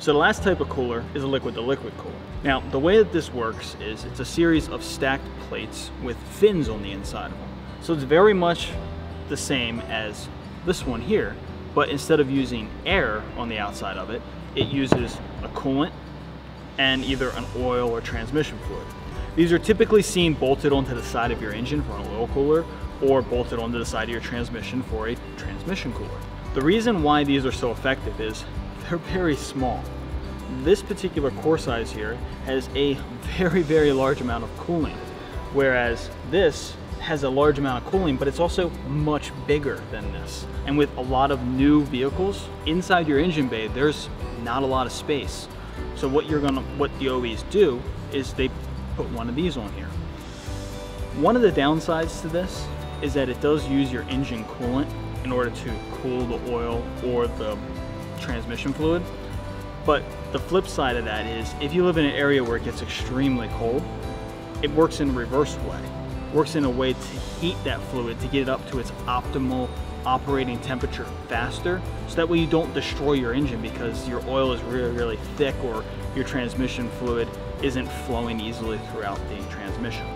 So the last type of cooler is a liquid to liquid cooler. Now, the way that this works is it's a series of stacked plates with fins on the inside of them. So it's very much the same as this one here, but instead of using air on the outside of it, it uses a coolant and either an oil or transmission fluid. These are typically seen bolted onto the side of your engine for an oil cooler or bolted onto the side of your transmission for a transmission cooler. The reason why these are so effective is they're very small. This particular core size here has a very, very large amount of cooling, whereas this has a large amount of cooling, but it's also much bigger than this. And with a lot of new vehicles, inside your engine bay, there's not a lot of space. So what you're gonna, what the OEs do is they put one of these on here. One of the downsides to this is that it does use your engine coolant in order to cool the oil or the transmission fluid. But the flip side of that is if you live in an area where it gets extremely cold, it works in a reverse way. It works in a way to heat that fluid to get it up to its optimal operating temperature faster so that way you don't destroy your engine because your oil is really really thick or your transmission fluid isn't flowing easily throughout the transmission.